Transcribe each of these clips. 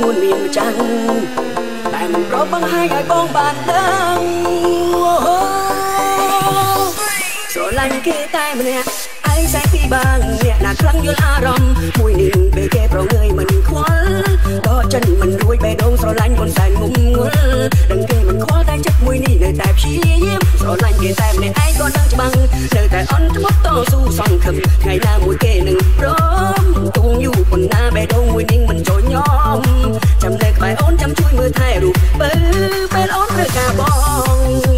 ស្រីមានស្ងួនមានម្ចាំងតែមិនប្របង្ហាញឲ្យបងបានដឹងស្រឡាញ់គេតែម្នាក់ឯងសែងពីបាងអ្នកណាខ្លាំងយល់អារម្មណ៍មួយនេះ ចិនមិនរួយបេះដូងស្រឡាញ់មិនសែនងុំងល់ដឹងគេមិនខ្វល់តែចិត្តមួយនេះនៅតែព្យាយាមស្រឡាញ់គេតែម្នាក់ឯងក៏ដឹងច្បាស់នៅតែអន់ធ្មត់តស៊ូសង្ឃឹមថ្ងៃណាមួយគេនឹងព្រមទុំយូរប៉ុណ្ណាបេះដូងមួយនេះមិនចូលញោមចាំនៅក្បែរអូនចាំជួយមើលថែរូបបើពេលអូនត្រូវការបង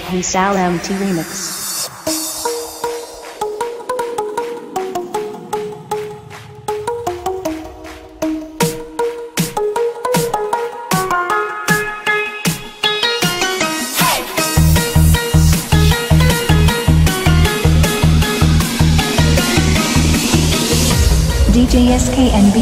and Hisal MT Remix. DJ SK and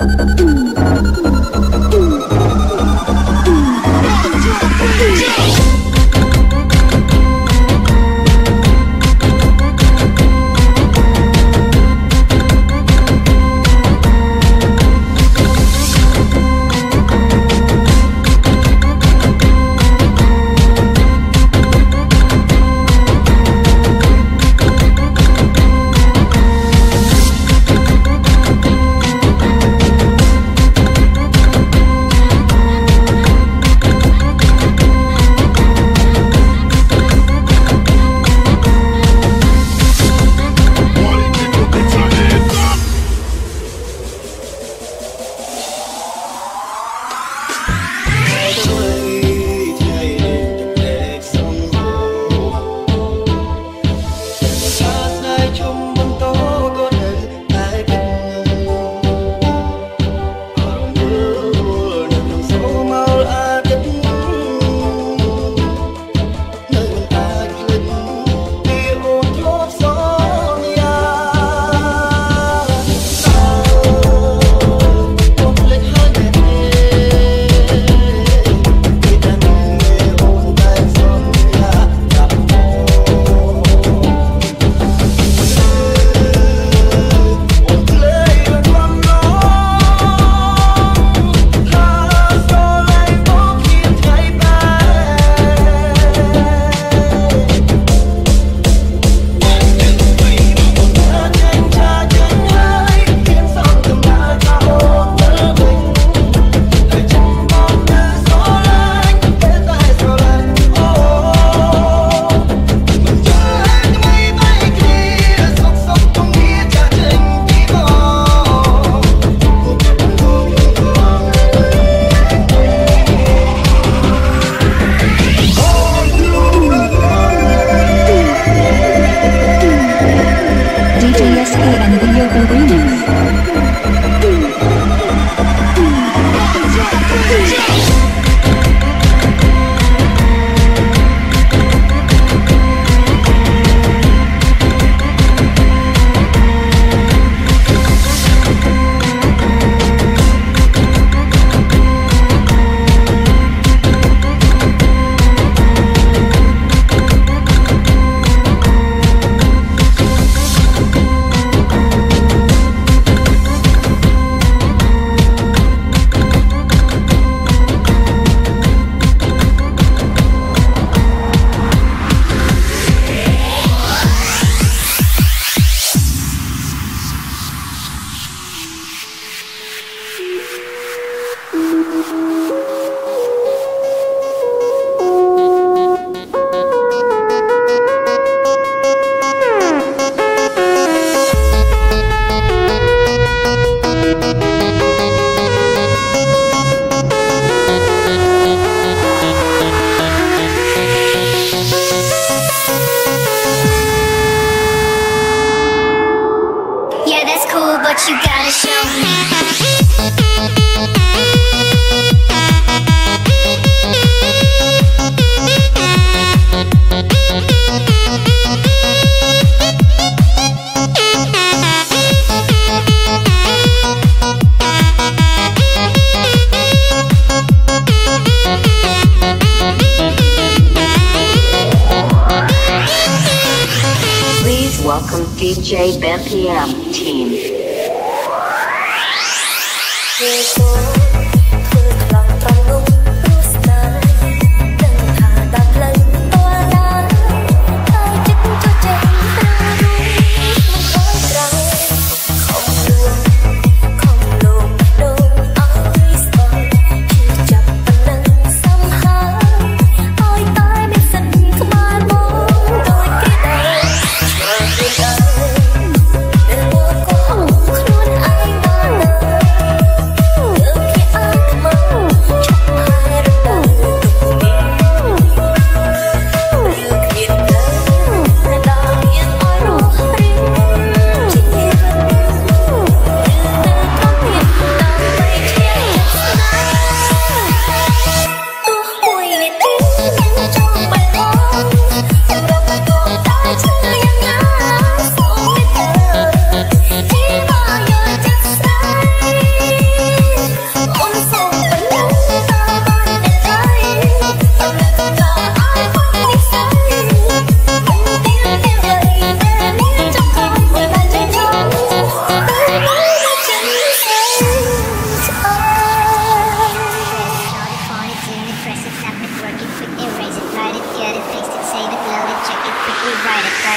Müzik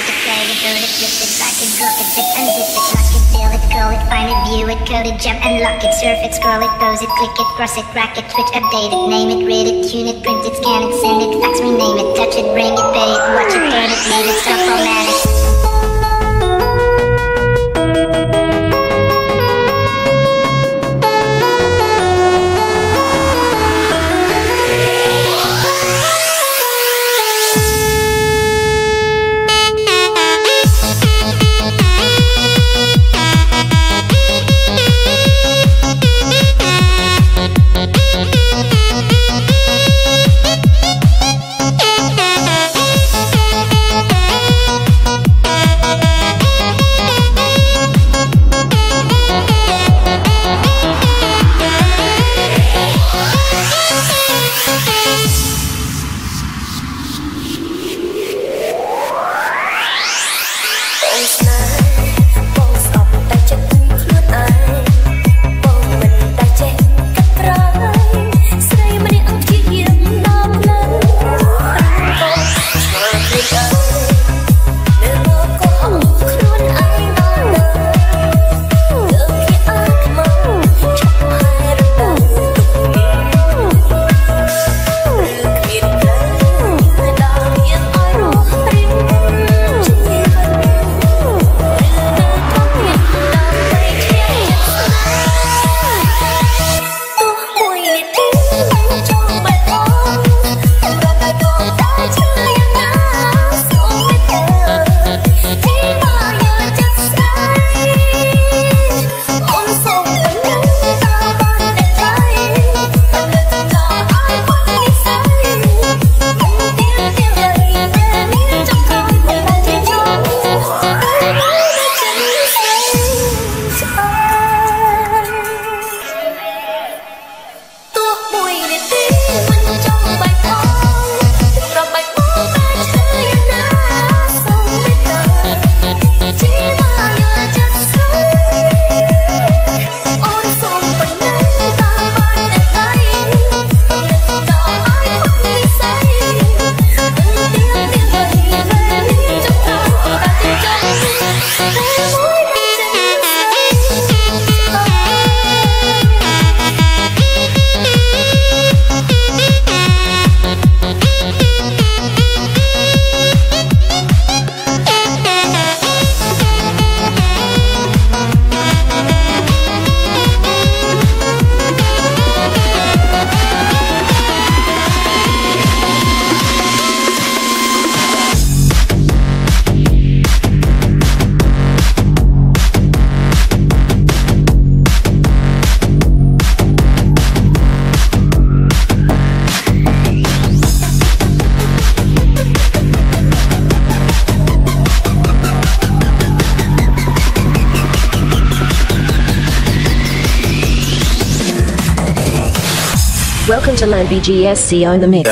I could play it, load it, flip it, I it, drop it, zip and it, lock it, fill it, call it, find it, view it, code it, jump and lock it, surf it, scroll it, pose it, click it, cross it, crack it, twitch, update it, name it, read it, tune it, print it, scan it, send it, fax, rename it, touch it, ring it, pay it, watch it, turn it, name it, stop, format it. Land BGSC on the mix.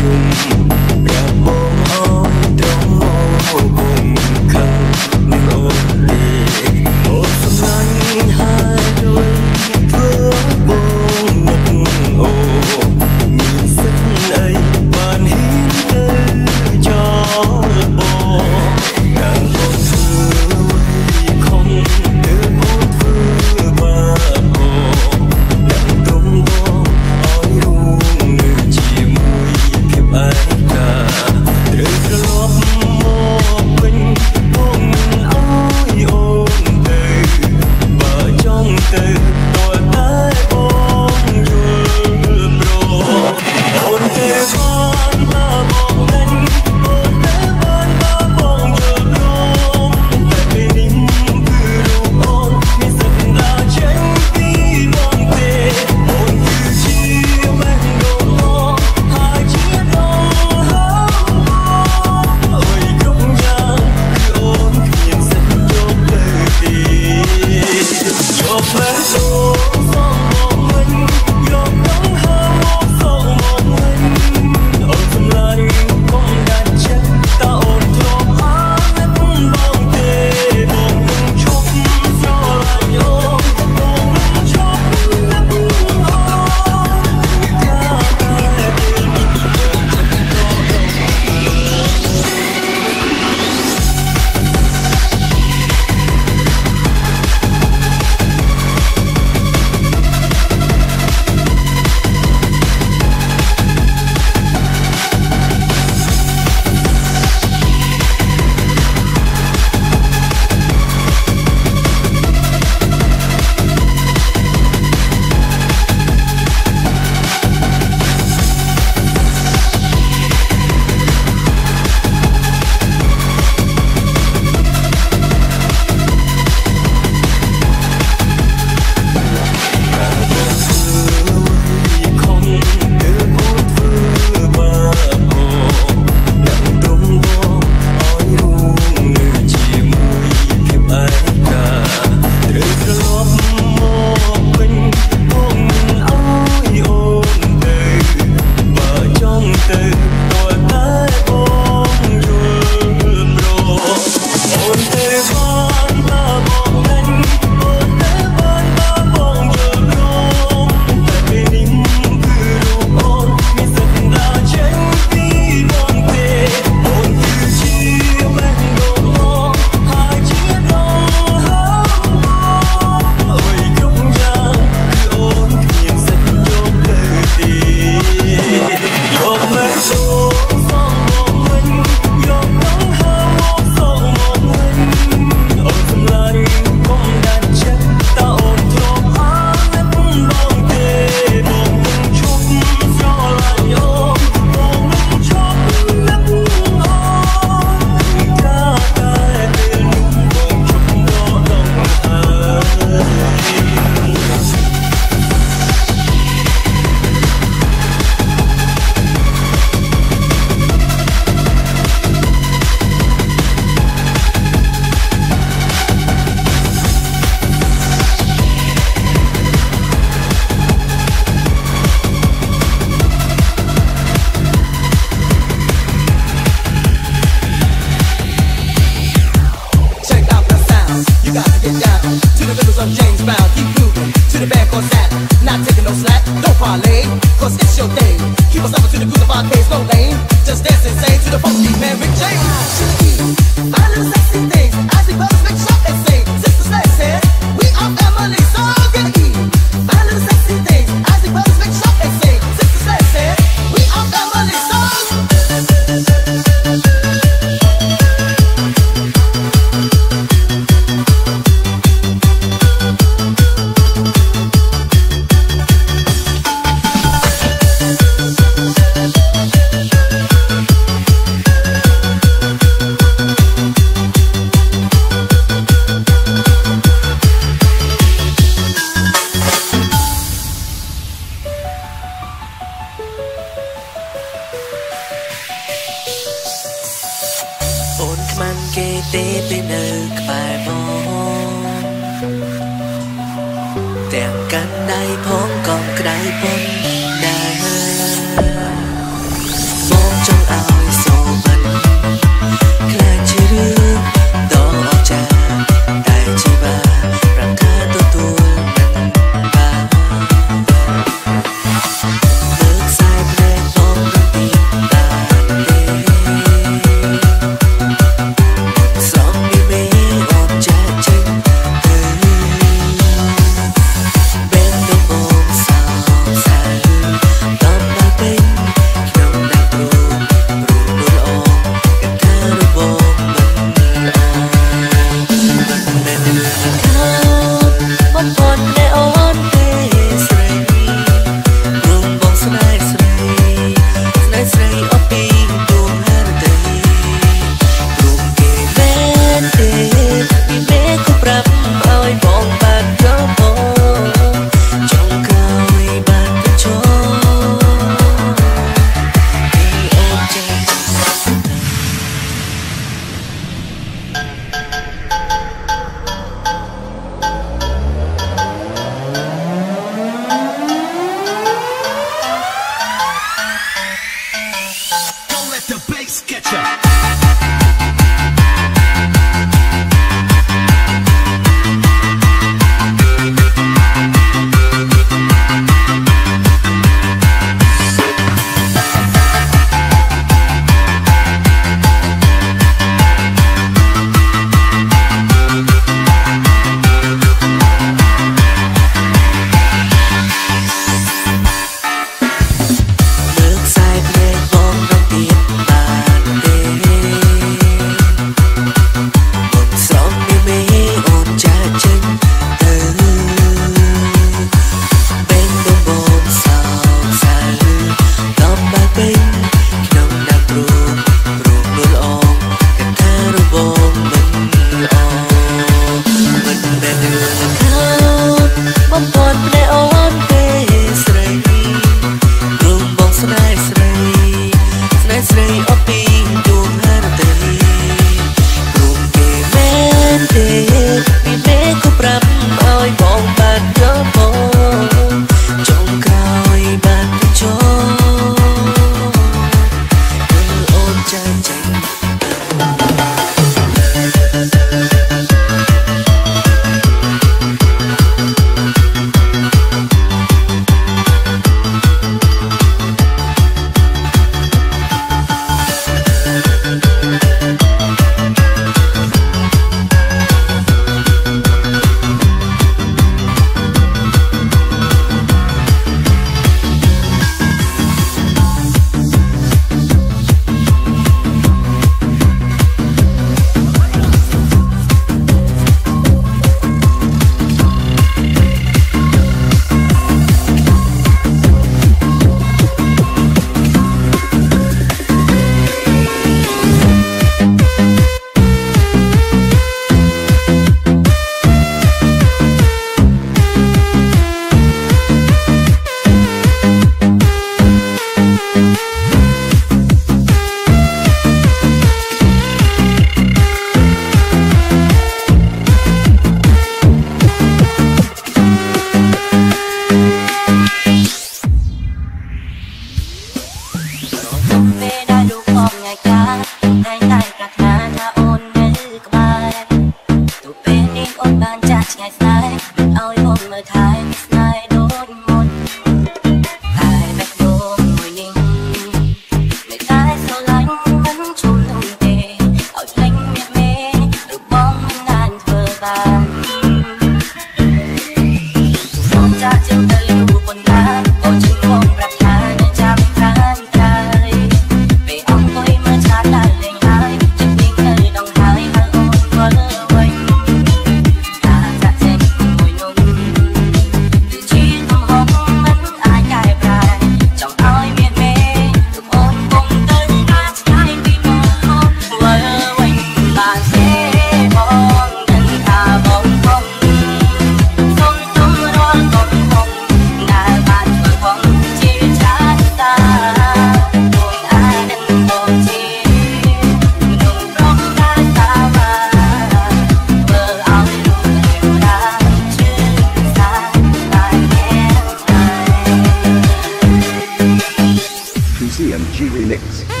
Remix.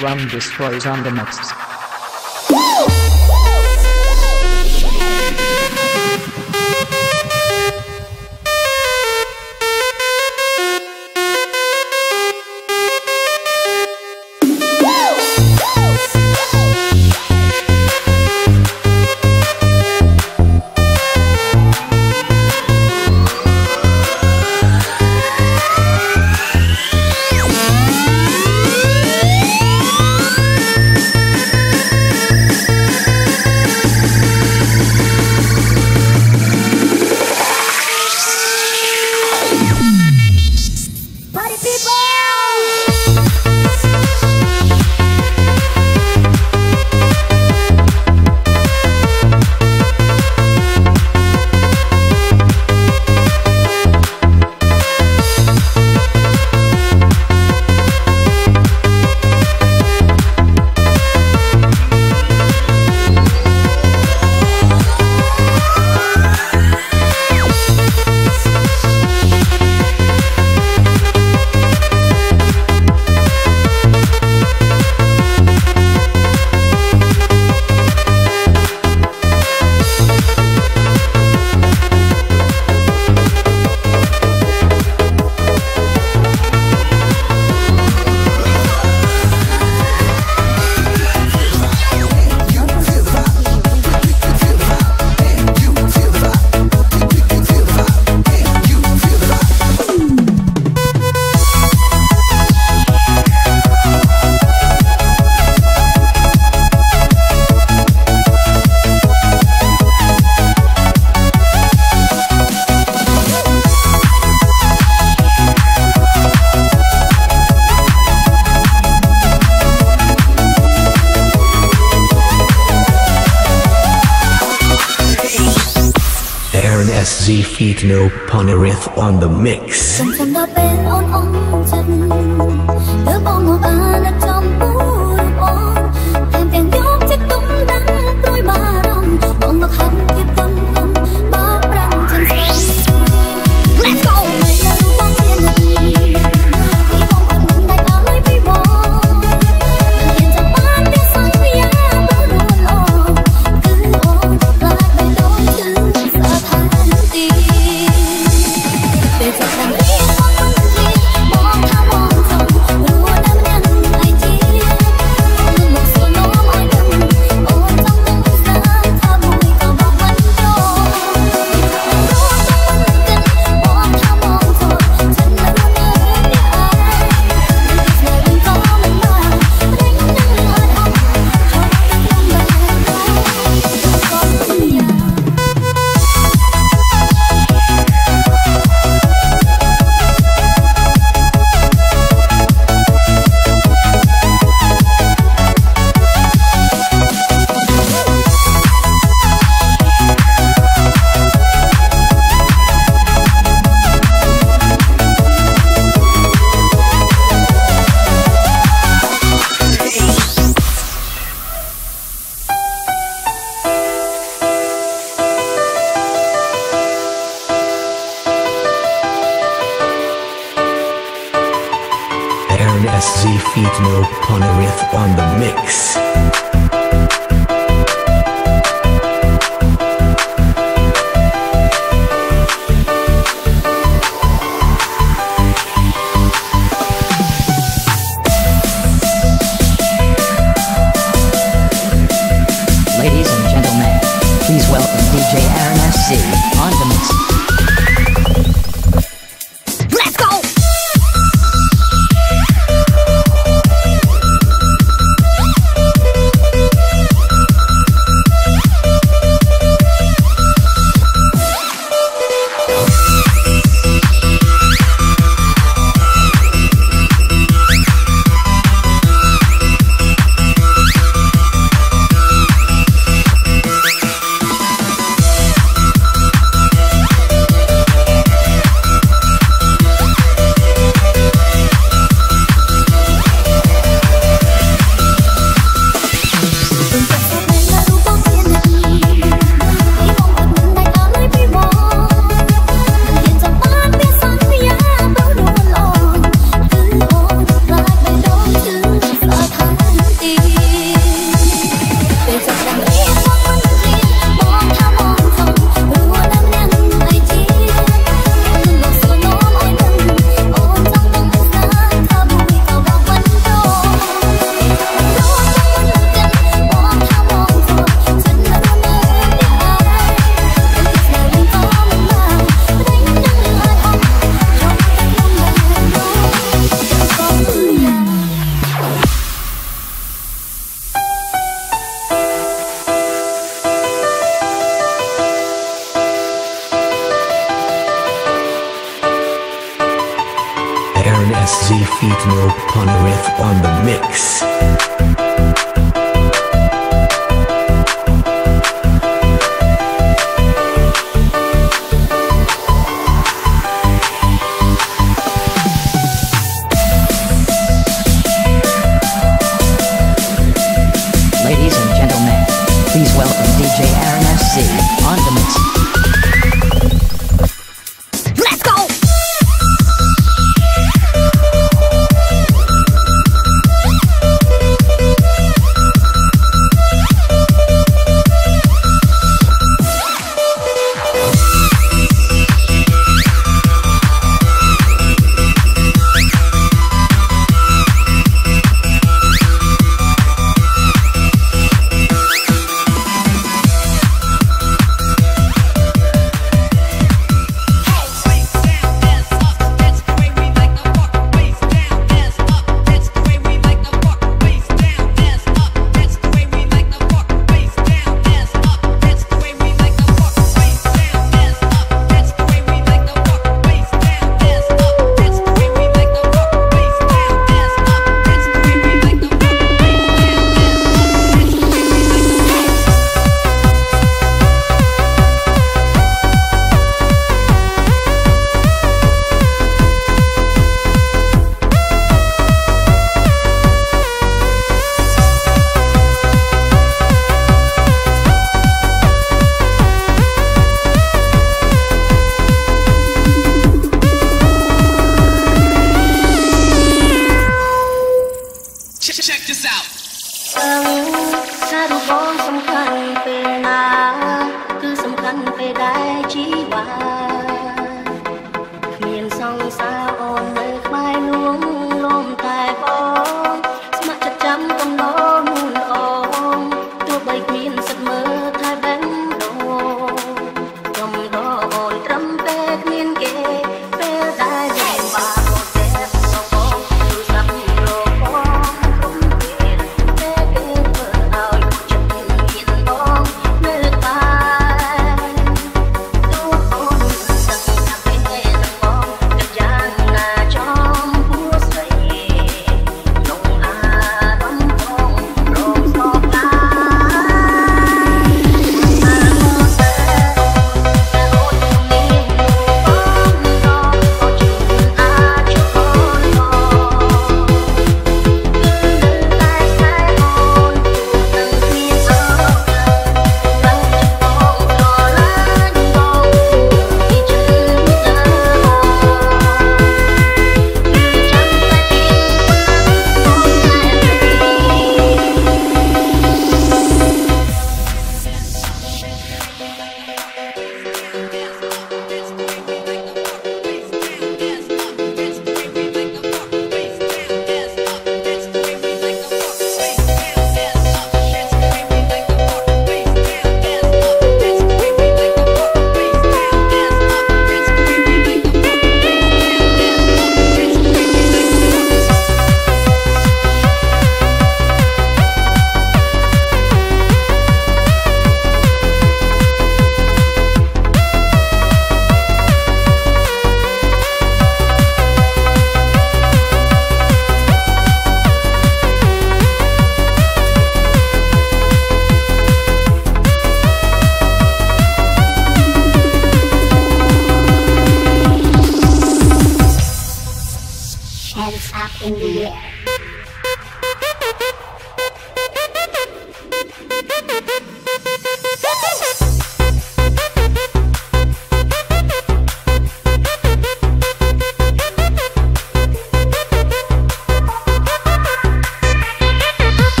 Run destroys on the mix.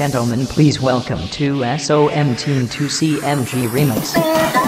Gentlemen, please welcome to SOM Team 2CMG Remix.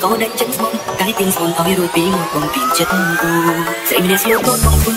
có đánh chân mong cái tiếng son ói đôi tí một con tìm chân cô. Dậy lên sớm tốt mong phương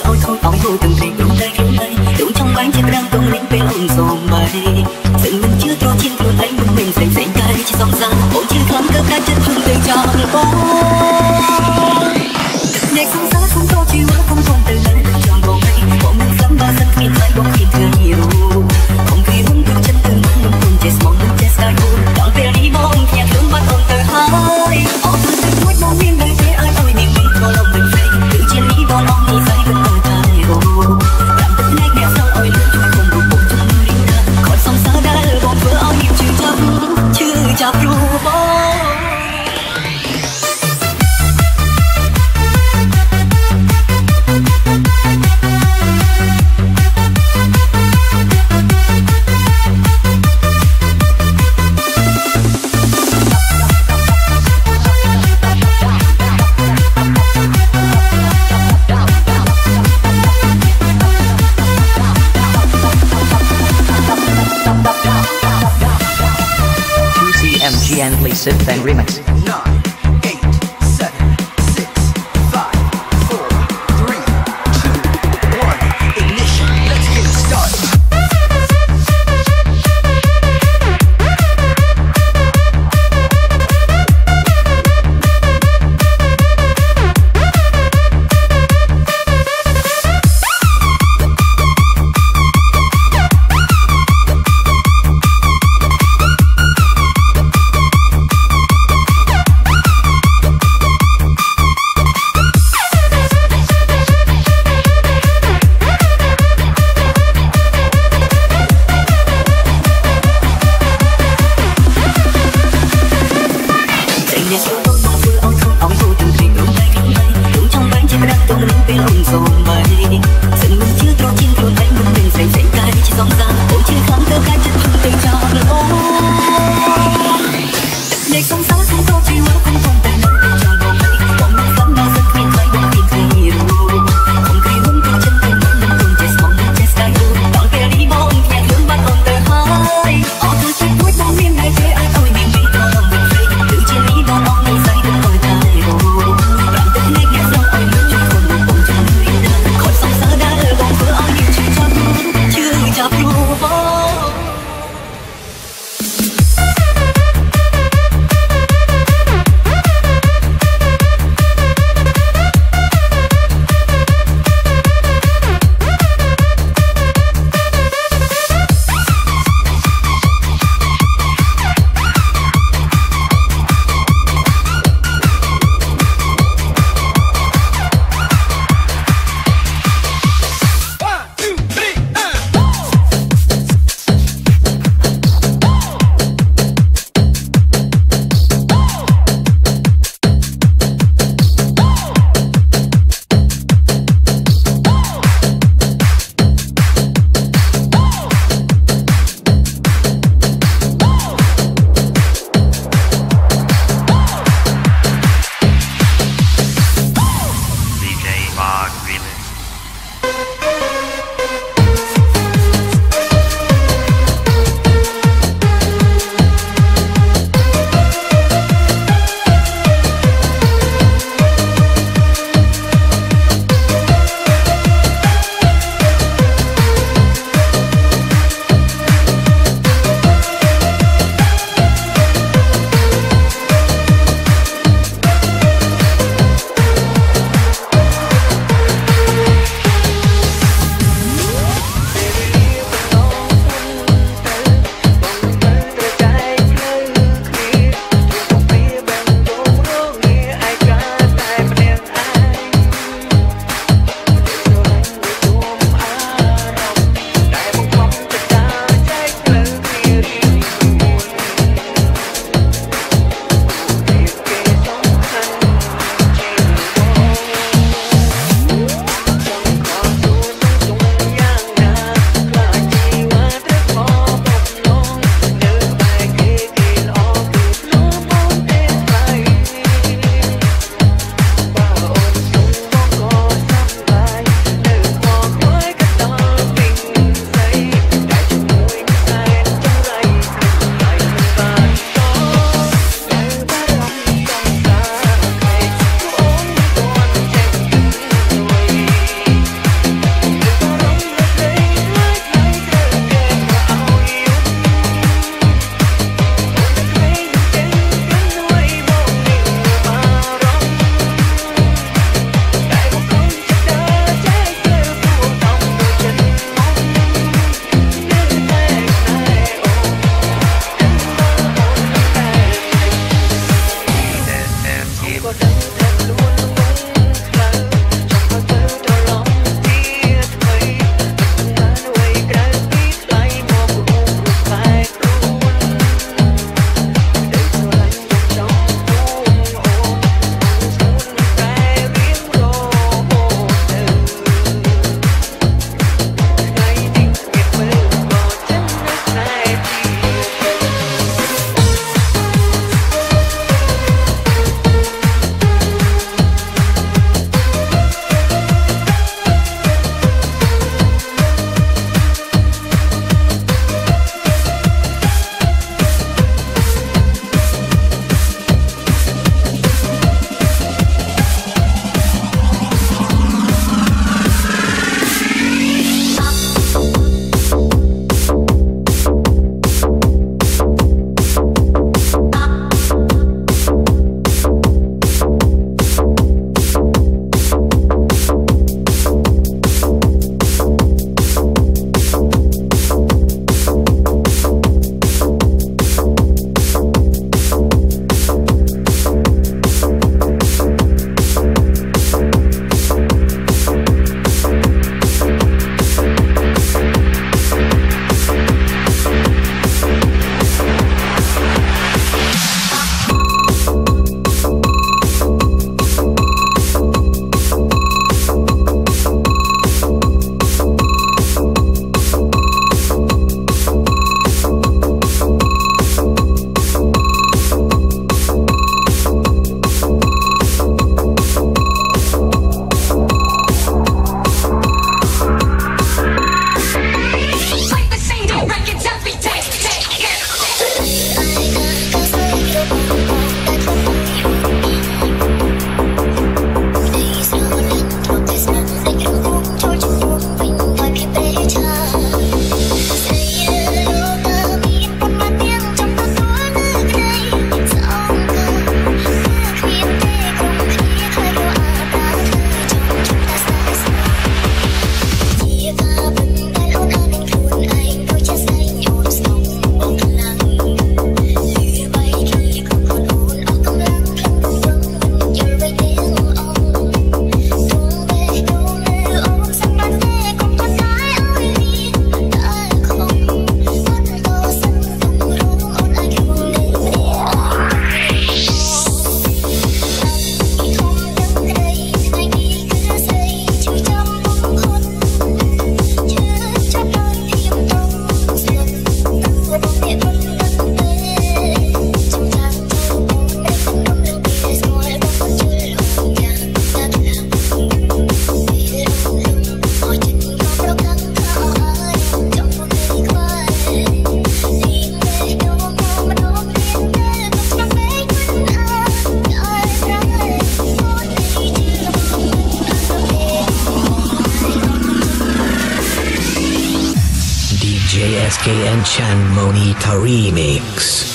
SKN Chan Monita Remix.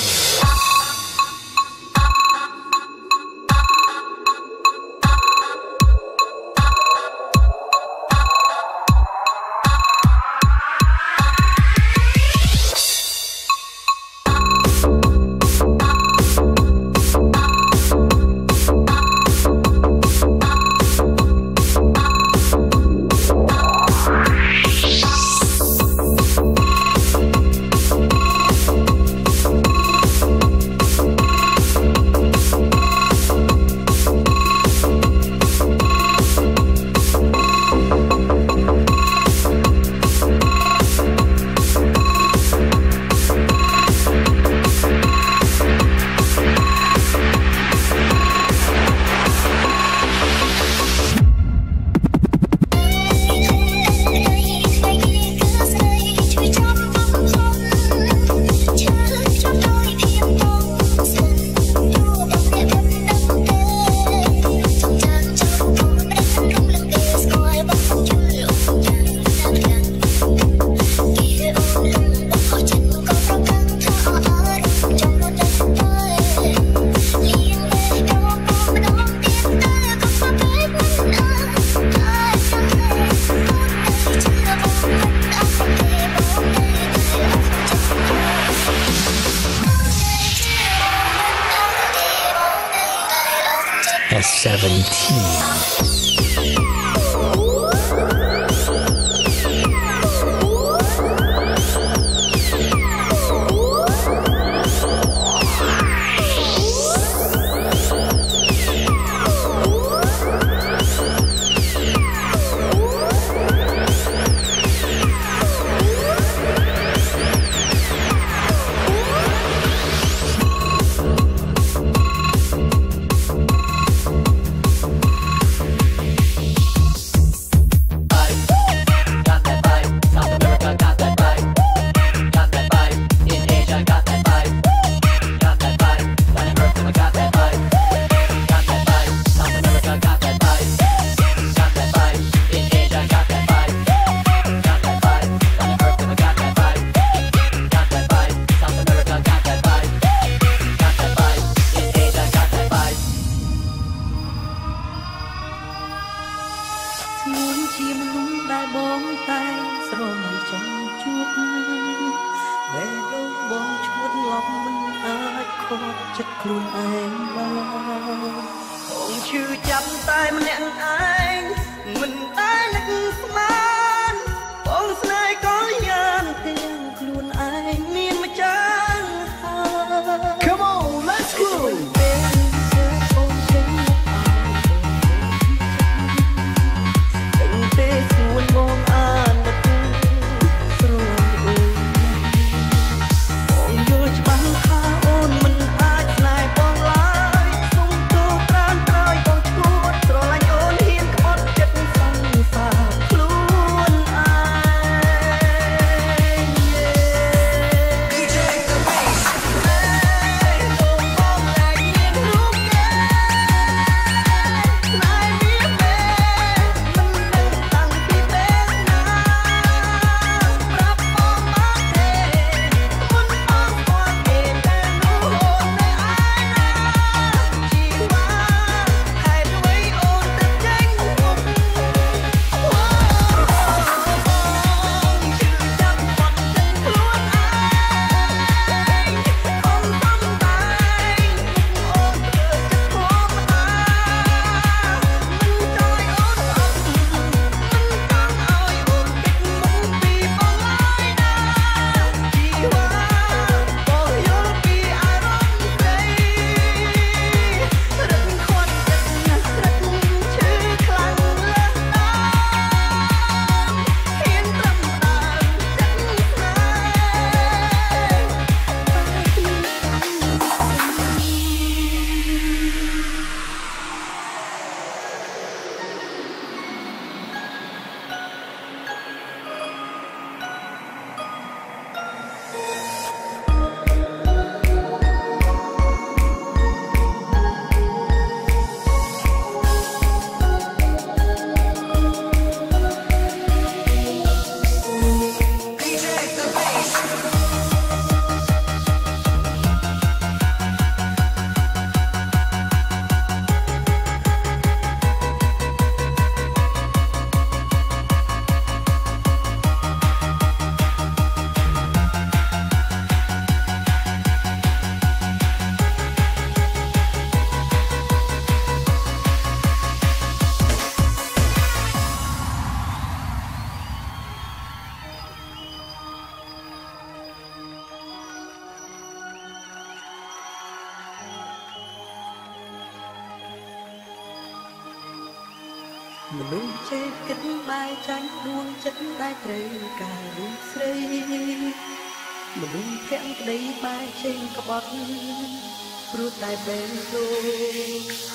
lại bên tôi